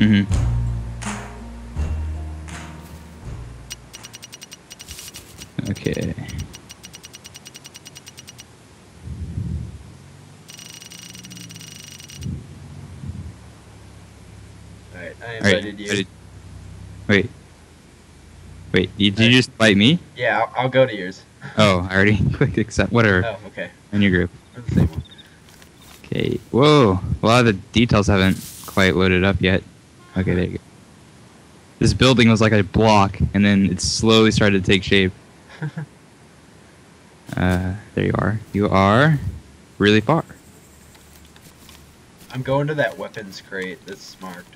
Mm-hmm. Okay. Alright, I All right. invited you. ready- Wait. Wait, did you Alright. just invite me? Yeah, I'll, I'll go to yours. Oh, I already clicked accept. Whatever. Oh, okay. In your group. The same one. Okay. Whoa. A lot of the details haven't quite loaded up yet. Okay, there you go. This building was like a block, and then it slowly started to take shape. Uh, there you are. You are really far. I'm going to that weapons crate that's marked.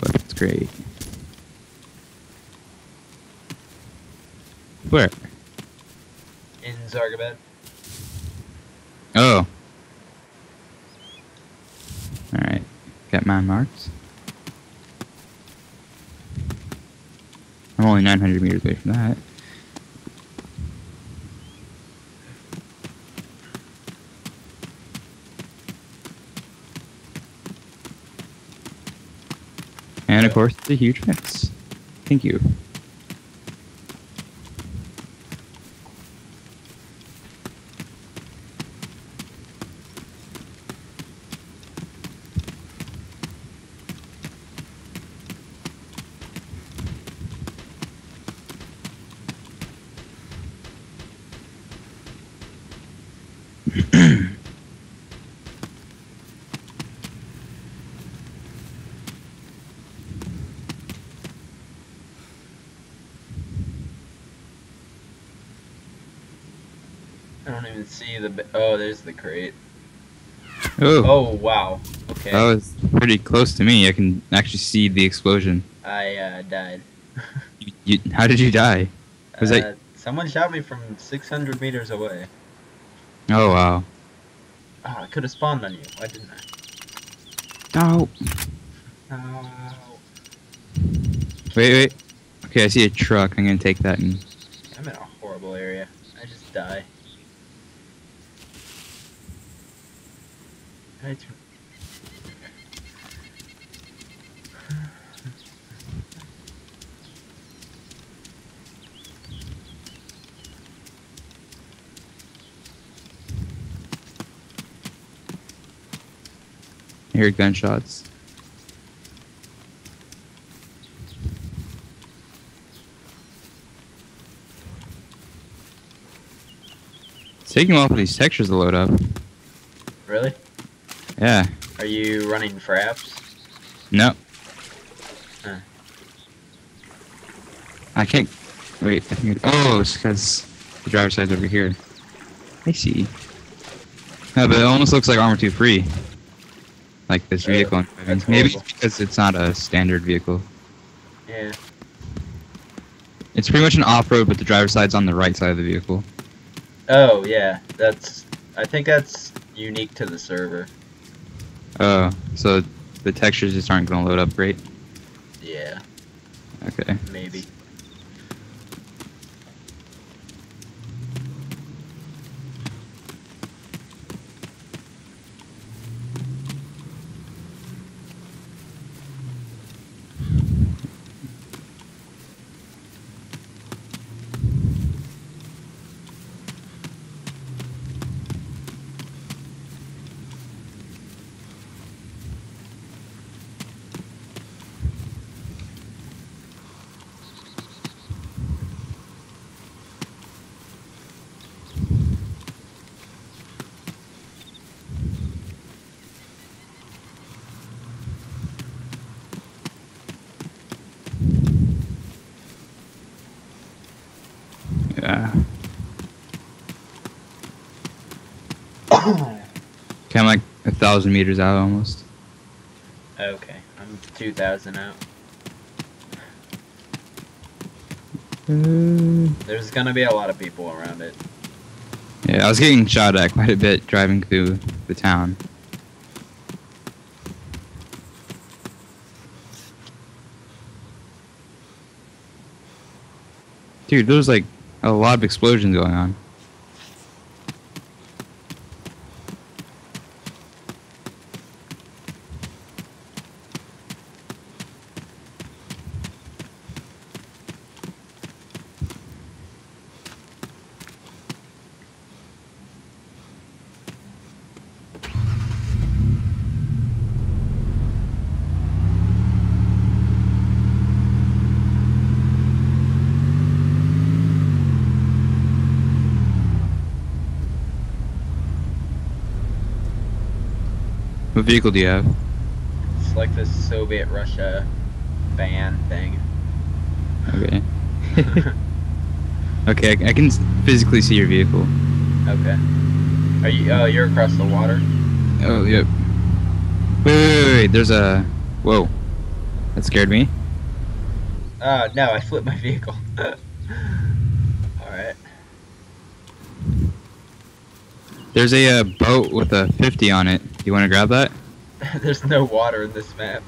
That's great. Where? In Zargabad. Oh. Alright. Got mine marked. I'm only 900 meters away from that. And of course, the huge fence. Thank you. Even see the. Oh, there's the crate. Oh, Oh wow. Okay. that was pretty close to me. I can actually see the explosion. I uh, died. You, you, how did you die? Was uh, that- Someone shot me from 600 meters away. Oh wow. Oh, I could have spawned on you. Why didn't I? No. No. Wait, wait. Okay, I see a truck. I'm gonna take that and. I'm in a horrible area. I just die. I turn- I hear gunshots. It's taking a while for these textures to load up. Really? Yeah. Are you running fraps? No. Huh. I can't. Wait. I think it, oh, it's because the driver's side's over here. I see. No, but it almost looks like Arma 2 free. Like this vehicle. That's Maybe it's because it's not a standard vehicle. Yeah. It's pretty much an off-road, but the driver's side's on the right side of the vehicle. Oh yeah, that's. I think that's unique to the server. Oh, so the textures just aren't going to load up great. Yeah, Okay. maybe. Yeah. Okay, I'm like a thousand meters out almost. okay, I'm 2,000 out. Uh, There's gonna be a lot of people around it. yeah, I was getting shot at quite a bit driving through the town. Dude, there's like a lot of explosions going on. What vehicle do you have? It's like the Soviet Russia van thing. Okay. okay, I, I can physically see your vehicle. Okay. Are you? Oh, you're across the water. Oh, yep. Wait, wait, wait, wait. There's a. Whoa. That scared me. Uh, no, I flipped my vehicle. All right. There's a uh, boat with a 50 on it. You want to grab that? There's no water in this map.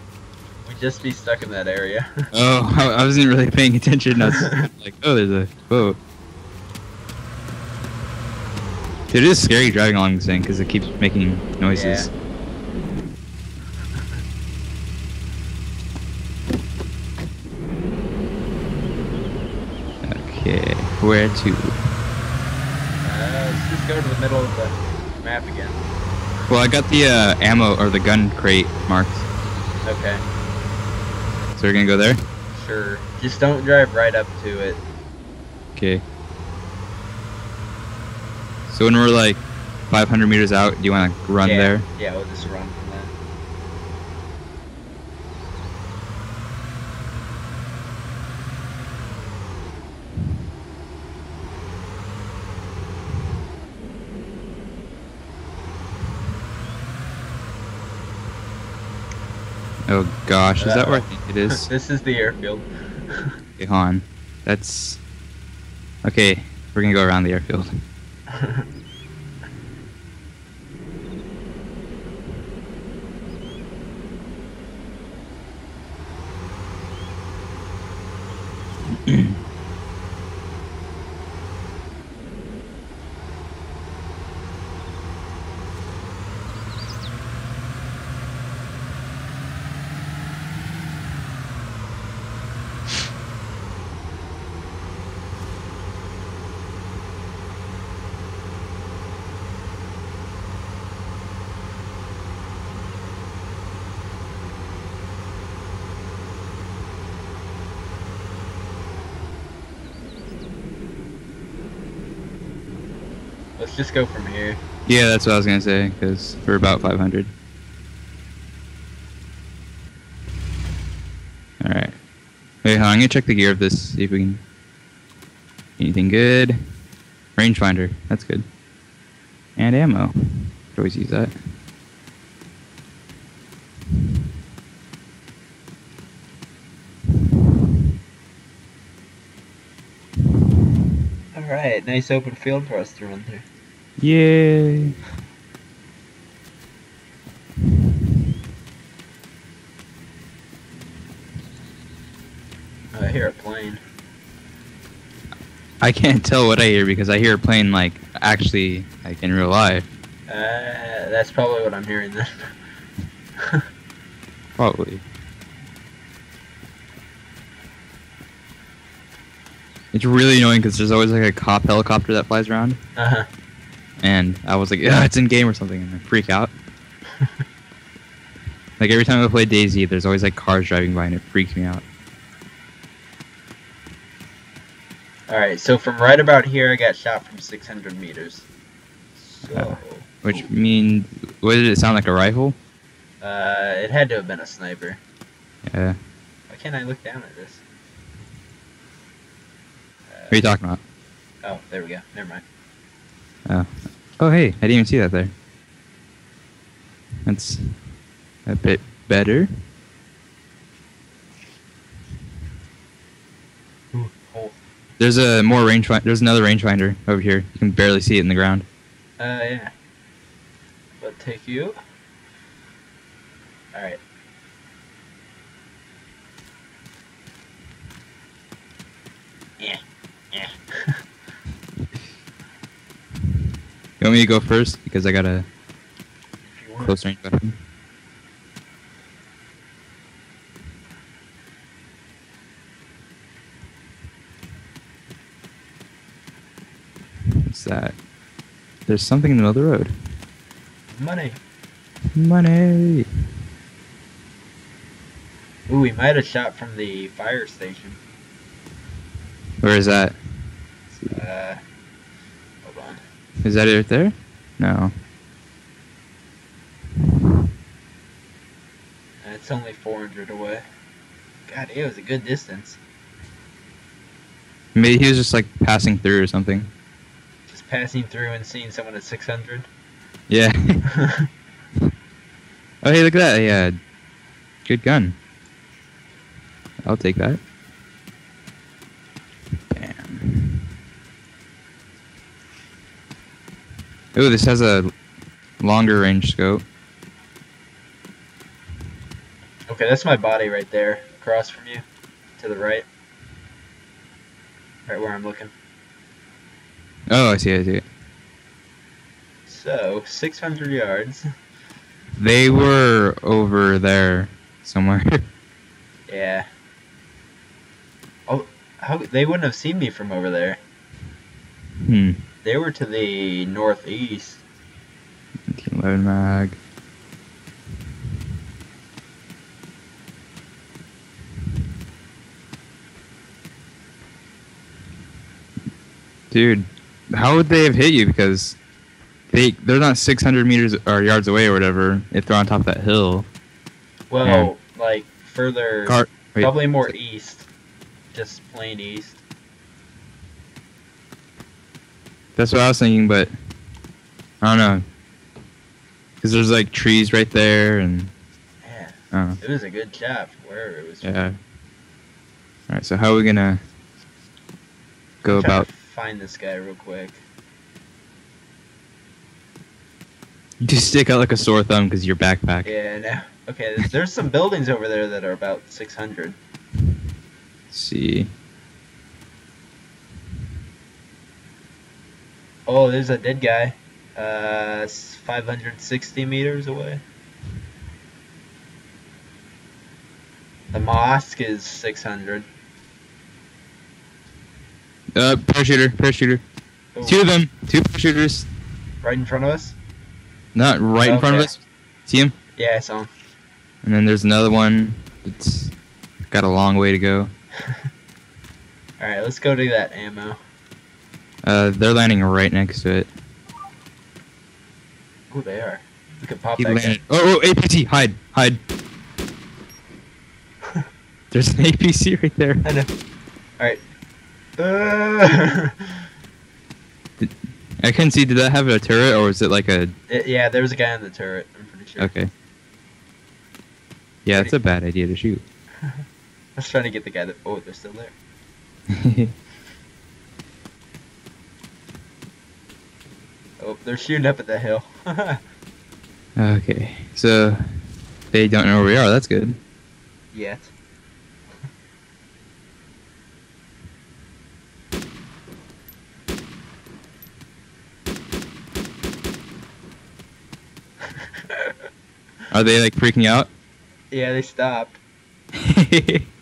We'd just be stuck in that area. Oh, I, I wasn't really paying attention. I was like, oh, there's a boat. It is scary driving along this thing because it keeps making noises. Okay, where to? Uh, let's just go to the middle of the map again. Well, I got the uh, ammo or the gun crate marked, Okay, so we're gonna go there. sure. Just don't drive right up to it. Okay. So when we're like 500 meters out, do you want to run yeah. there? Yeah, we'll just run from that. Oh gosh, is that where I think it is? this is the airfield. Okay, hold on. That's okay. We're gonna go around the airfield. just go from here. Yeah, that's what I was gonna say. Because we're about 500. All right. Wait, hold on. I'm gonna check the gear of this. See if we can. Anything good? Rangefinder. That's good. And ammo. Could always use that. All right, nice open field for us to run through. Yay! Oh, I hear a plane. I can't tell what I hear because I hear a plane like actually like in real life. Uh, that's probably what I'm hearing then. Probably. It's really annoying because there's always like a cop helicopter that flies around, uh-huh. And I was like, "Yeah, it's in game or something," and I freak out. like every time I play DayZ, there's always like cars driving by, and it freaks me out. All right, so from right about here, I got shot from 600 meters. So, Uh, Which mean, what did it sound like a rifle? uh, it had to have been a sniper. Yeah. Why can't I look down at this? What are you talking about? Oh, there we go. Never mind. Oh. Oh, hey, I didn't even see that there. That's a bit better. There's a more rangefinder. There's another rangefinder over here. You can barely see it in the ground. uh, yeah. But take you. All right. Yeah. Yeah. You want me to go first because I got a if you want. close range weapon? What's that? There's something in the middle of the road. Money. Money. Ooh, we might have shot from the fire station. Where is that? Uh, hold on. Is that it right there? No. It's only 400 away. God, it was a good distance. Maybe he was just like passing through or something. Just passing through and seeing someone at 600. Yeah. oh, hey, look at that. Yeah. Good gun. I'll take that. Oh, this has a longer range scope. okay, that's my body right there, across from you, to the right. Right where I'm looking. Oh, I see, I see. So, 600 yards. They were over there somewhere. Yeah. Oh, how they wouldn't have seen me from over there. hmm. They were to the northeast. 11 mag. Dude, how would they have hit you? Because they they're not 600 meters or yards away or whatever. If they're on top of that hill. Well, like further, Car- wait. probably more east. Just plain east. That's what I was thinking, but I don't know. Because there's like trees right there, and Yeah, I don't know. it was a good shot from wherever it was. Yeah. All right. So how are we gonna go I'm about? find this guy real quick. You just stick out like a sore thumb because your backpack. Yeah, no. Okay, there's, there's some buildings over there that are about 600. Let's see. Oh, there's a dead guy. Uh, 560 meters away. The mosque is 600. Uh, parachuter, parachuter. Oh, Two of them. Two parachuters. Right in front of us? Not right in front of us. See him? Yeah, I saw him. And then there's another one that's got a long way to go. Alright, let's go to that ammo. Uh, they're landing right next to it. Oh, they are. We could pop He that landed. Oh, oh, APC, hide, hide. There's an APC right there. I know. Alright. Uh, I couldn't see. Did that have a turret or was it like a? it- yeah, there was a guy in the turret, I'm pretty sure. Okay. Yeah, it's a bad idea to shoot. I was trying to get the guy that. Oh, they're still there. Oh, they're shooting up at the hill. okay, so they don't know where we are. That's good. Yet. Are they like freaking out? yeah, they stopped.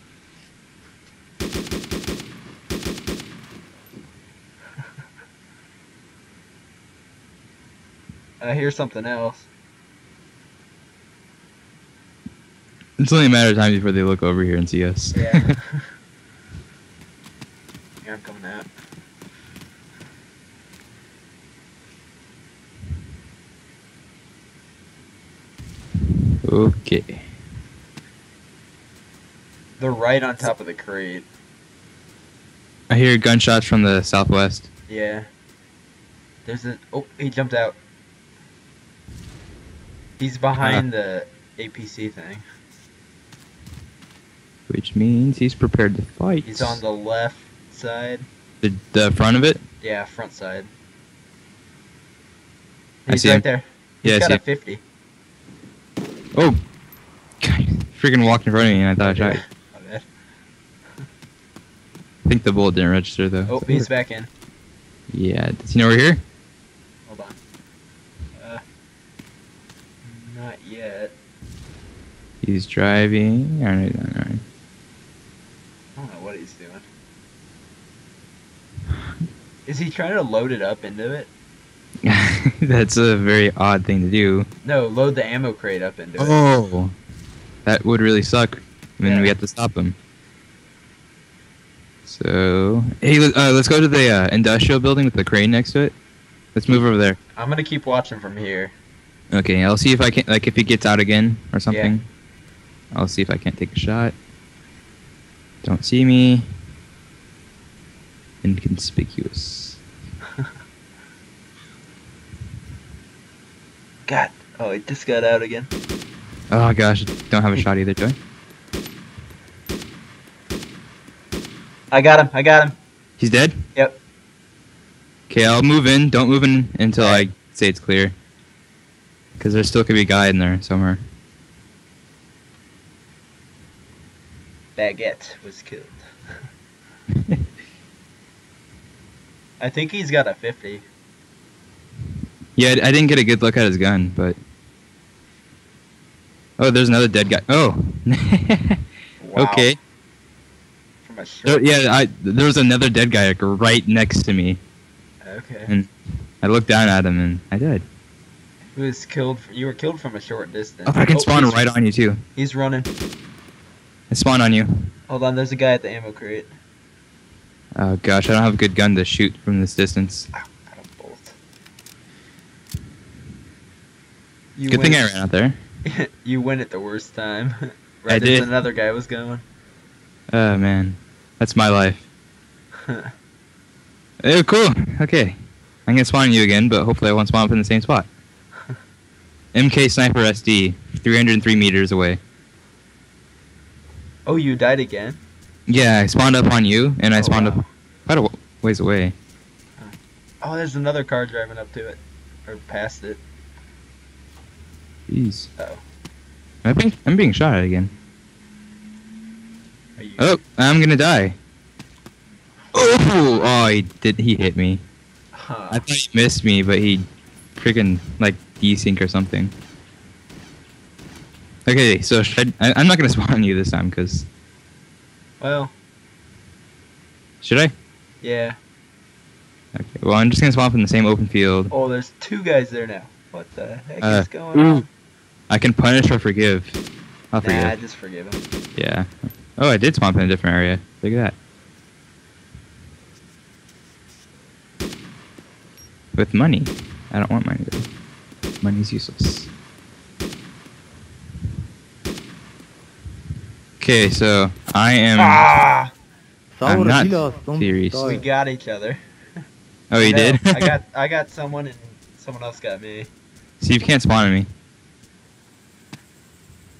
I hear something else. it's only a matter of time before they look over here and see us. Yeah. Here I'm coming out. okay. They're right on top of the crate. I hear gunshots from the southwest. Yeah. There's a. Oh, he jumped out. He's behind uh-huh. the APC thing. Which means he's prepared to fight. He's on the left side. the, the front of it. Yeah, front side. I He's see right him. there. Yeah, I He's see got a him. 50. Oh, God, freaking walked in front of me, and I thought I shot. I think the bullet didn't register though. Oh, he's back in. Yeah. Does he know we're here? Hold on. Uh, not yet. He's driving. Right, all right. I don't know what he's doing. Is he trying to load it up into it? That's a very odd thing to do. No, load the ammo crate up into it. Oh, that would really suck. Then Yeah. we have to stop him. So, hey, uh, let's go to the uh, industrial building with the crane next to it. Let's move over there. I'm gonna keep watching from here. Okay, I'll see if I can, like, if he gets out again or something. I'll see if I can't take a shot. Don't see me. Inconspicuous. God. Oh, it just got out again. Oh gosh, don't have a shot either, do I? I got him. I got him. He's dead? Yep. Okay, I'll move in. Don't move in until I say it's clear. Because there still could be a guy in there somewhere. Baguette was killed. I think he's got a 50. Yeah, I didn't get a good look at his gun, but. Oh, there's another dead guy. Oh. Wow. okay. From a There, yeah, I there was another dead guy like, right next to me. Okay. And I looked down at him and I died. He was killed. you were killed from a short distance. Oh, I can oh, spawn right on you too. He's running. I spawn on you. Hold on. There's a guy at the ammo crate. Oh gosh, I don't have a good gun to shoot from this distance. Ow, got a bolt. You Good thing I ran out there. you win at the worst time. right as did. another guy was going. Oh man, that's my life. Oh, cool. Okay, I'm gonna spawn on you again, but hopefully I won't spawn up in the same spot. MK Sniper SD, 303 meters away. Oh, you died again. Yeah, I spawned up on you, and I Oh, spawned wow. up quite a wa- ways away. Ah. Oh, there's another car driving up to it, or past it. Jeez. Oh. I'm being, I'm being shot at again. You? Oh, I'm gonna die. Oh, oh, he did. He hit me. Huh. I thought he missed me, but he freaking like desync or something. Okay, so I, I'm not gonna spawn you this time, cause Well, should I? yeah. Okay, well I'm just gonna spawn up in the same open field. Oh, there's two guys there now. What the heck Uh, is going ooh. on? I can punish or forgive. I'll forgive. Nah, just forgive him. Yeah. Oh, I did spawn in a different area. Look at that. With money. I don't want money though. Money's useless. Okay, so I am. ah! I'm not serious. We got each other. Oh, you No, did? I got I got someone and someone else got me. See, you can't spawn on me.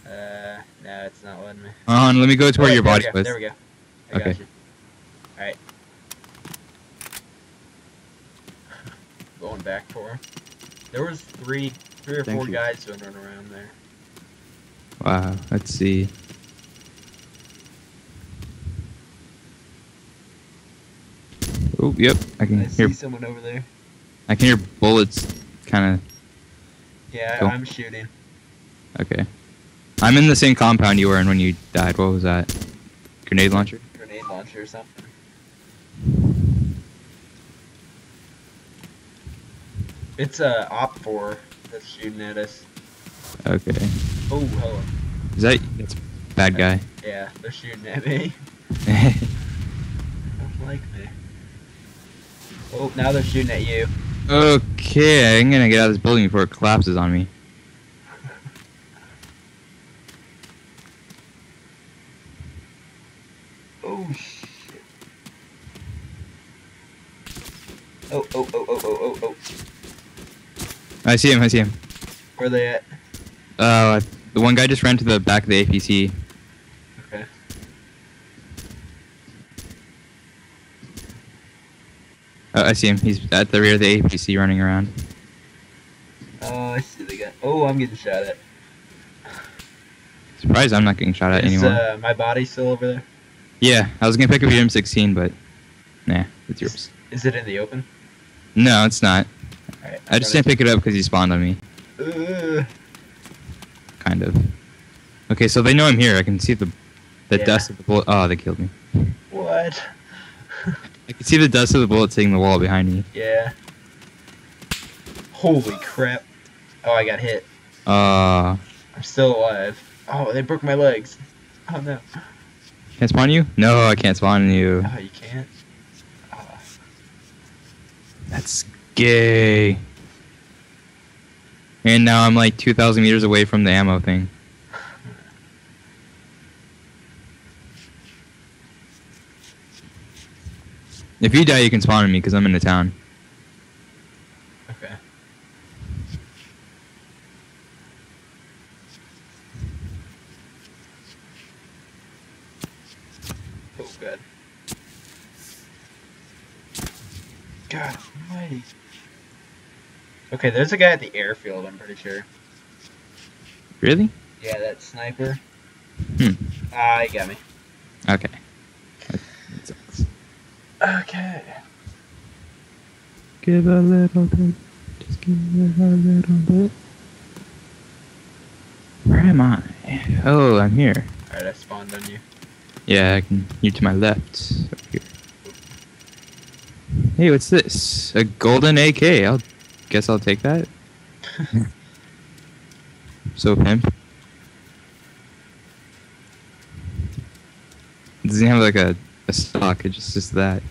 Uh, no, it's not letting me. Hold on, let me go to where Oh, your body we was. There we go. I Okay. got you. Alright. Going back for him. There was three, three or Thank four you. guys running around there. Wow, let's see. Oh, yep, I can I hear. see someone over there. I can hear bullets, kind of. Yeah, Cool. I'm shooting. Okay. I'm in the same compound you were in when you died. What was that? Grenade launcher. Grenade launcher or something. It's a uh, OPFOR that's shooting at us. Okay. Oh, hello. Is that that's bad guy? Yeah, they're shooting at me. Don't like me. Oh, now they're shooting at you. okay, I'm gonna get out of this building before it collapses on me. Oh shit. Oh, oh, oh, oh, oh, oh, oh. I see him. I see him. Where they at? Uh, the one guy just ran to the back of the APC. Okay. Uh, I see him. He's at the rear of the APC running around. Oh, I see the guy. Oh, I'm getting shot at. Surprised I'm not getting shot at Is anymore. uh, my body still over there? Yeah, I was gonna pick up your M16, but nah, it's yours. Is it in the open? No, it's not. Alright. I just didn't pick it up because he spawned on me, Uh, kind of. Okay, so they know I'm here. I can see the the Yeah. dust of the bullet. Oh, they killed me. what? I can see the dust of the bullet hitting the wall behind me. yeah. Holy crap. Oh, I got hit. Uh, I'm still alive. Oh, they broke my legs. Oh no. can I spawn you? No, I can't spawn you. Oh, you can't. Oh, That's gay. And now I'm like 2,000 meters away from the ammo thing. If you die, you can spawn on me because I'm in the town. Okay. Oh, good. God almighty. Okay, there's a guy at the airfield, I'm pretty sure. Really? Yeah, that sniper. Hmm. Ah, he got me. Okay. That sucks. Okay. Give a little bit. Just give it a little bit. Where am I? Oh, I'm here. Alright, I spawned on you. Yeah, I can. You're to my left. Over here. Hey, what's this? A golden AK. I'll guess I'll take that. so pimp. Does he have like a, a stock. It's just, just that.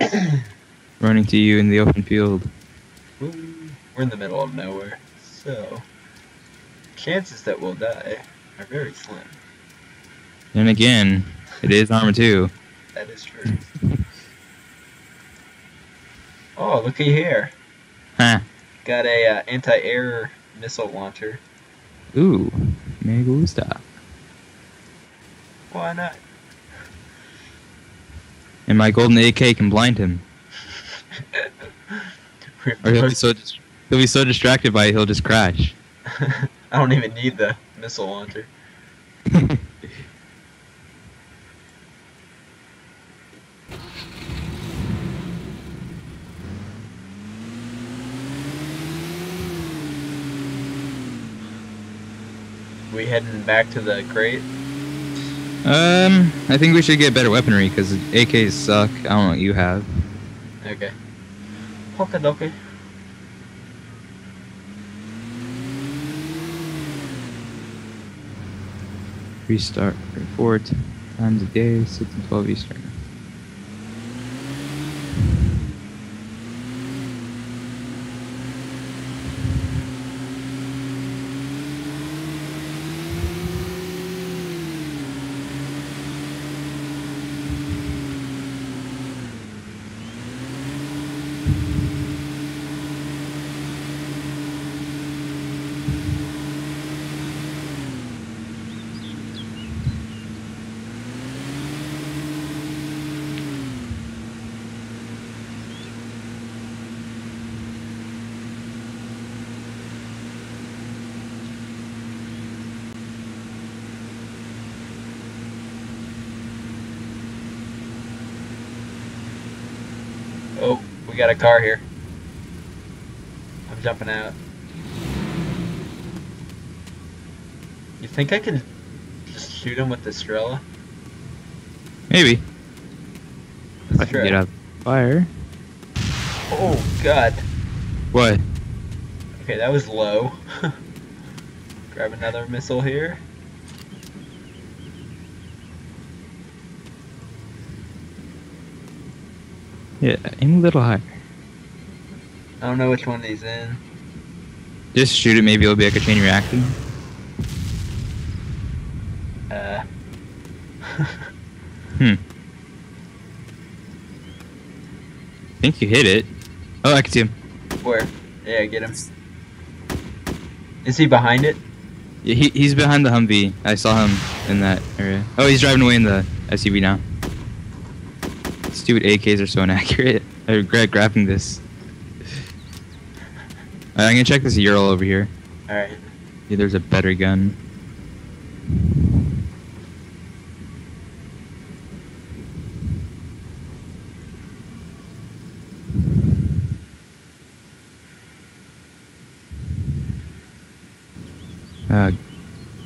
Running to you in the open field. Ooh, We're in the middle of nowhere, so chances that we'll die are very slim. And again, it is Arma two. That is true. oh, looky here. Huh. Got a uh, anti-air missile launcher. Ooh, me gusta. Why not? And my golden AK can blind him. Or he'll be so he'll be so distracted by it he'll just crash. I don't even need the missile launcher. We heading back to the crate? um, I think we should get better weaponry because AKs suck. I don't know what you have. Okay. Okie dokie. Restart four t- times a day, six and twelve Eastern. Oh, we got a car here. I'm jumping out. You think I can just shoot him with the Strela? Maybe. Let's I can try. get out of fire. Oh god. What? Okay, that was low. Grab another missile here. Yeah, aim a little higher. I don't know which one he's in. Just shoot it. Maybe it'll be like a chain reaction. Uh. Hmm. think you hit it. Oh, I can see him. Where? Yeah, get him. Is he behind it? Yeah, he, he's behind the Humvee. I saw him in that area. Oh, he's driving away in the SUV now. Stupid AKs are so inaccurate. I regret grabbing this. Alright, I'm gonna check this Ural over here. Alright. Yeah, there's a better gun. Uh,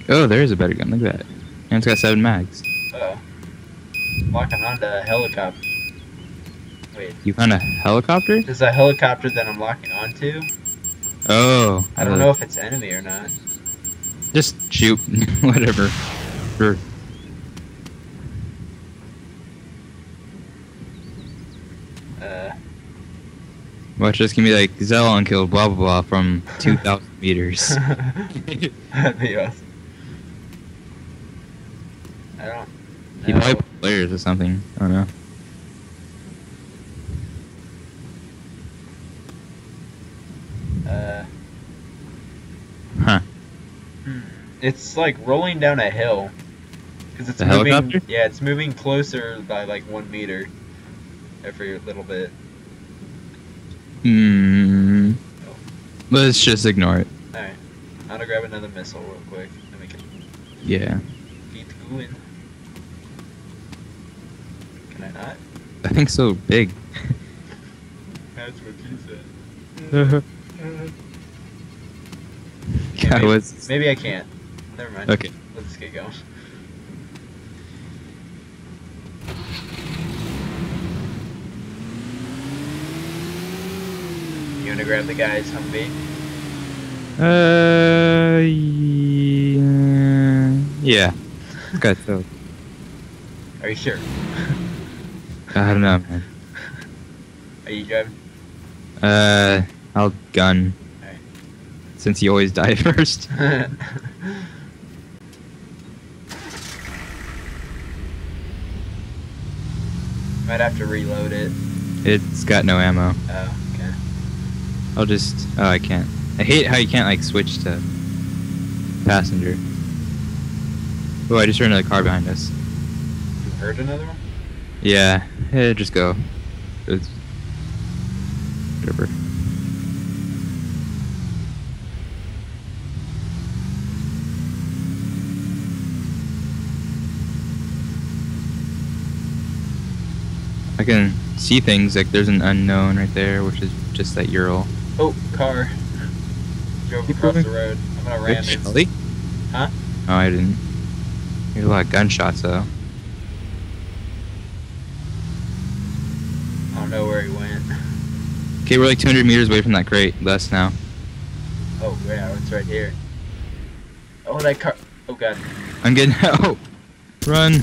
oh, there is a better gun. Look at that. And it's got seven mags. Oh. Locking onto a helicopter. Wait. You found a helicopter? There's a helicopter that I'm locking onto. Oh. I don't uh, know if it's enemy or not. Just shoot. Whatever. Sure. Uh, Watch this can be like Xelon killed blah blah blah from 2,000 meters. that'd be awesome. I don't. He know. probably put players or something. I don't know. Uh, Huh. hmm. It's like rolling down a hill. Cause it's The moving. helicopter? Yeah, it's moving closer by like one meter every little bit. Hmm. Let's just ignore it. All right, I'm gonna grab another missile real quick. Then we can Yeah. keep going. Can I not? I think so big. That's what you said. God, Maybe- what's Maybe I can't. Never mind. okay? Let's get going. You wanna grab the guy's Humvee? Uh, yeah. yeah. Got so. Are you sure? I don't know, man. Are you driving? Uh, I'll gun. Since you always die first. Might have to reload it. It's got no ammo. Oh, okay. I'll just. Oh, I can't. I hate how you can't like switch to passenger. Oh, I just heard another car behind us. You heard another one? Yeah, yeah just go. It's whatever. I can see things like there's an unknown right there, which is just that Ural. Oh, car. Drove Keep across moving. the road. I'm gonna ram it. Huh? Oh, I didn't. There's a lot of gunshots though. I don't know where he went. Okay, we're like 200 meters away from that crate. Less now. Oh, yeah, it's right here. Oh, that car. Oh, God. I'm getting out. Oh, run.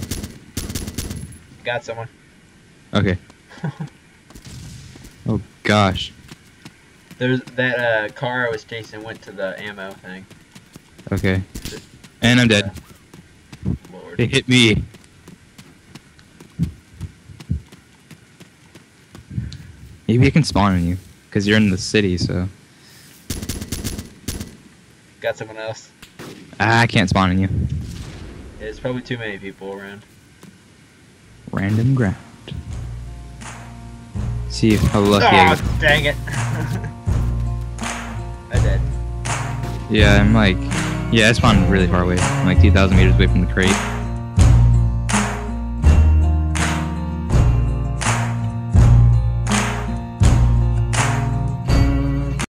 Got someone. Okay. Oh gosh. There's that uh, car I was chasing went to the ammo thing. Okay. And I'm dead. Lord. They hit me. Maybe it can spawn on you, because you're in the city, so. Got someone else. Ah, I can't spawn on you. There's probably too many people around. Random ground. See how lucky I oh, dang it. I did. Yeah, I'm like. Yeah, I spawned really far away. I'm like 2,000 meters away from the crate.